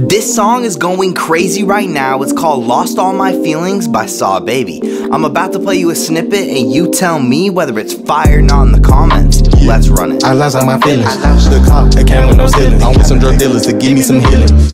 This song is going crazy right now. It's called Lost All My Feelings by SahBabii. I'm about to play you a snippet and you tell me whether it's fire or not in the comments. Let's run it. I lost all my feelings. The cop, it came with no ceilings. I'm with some drug dealers to give me some healing.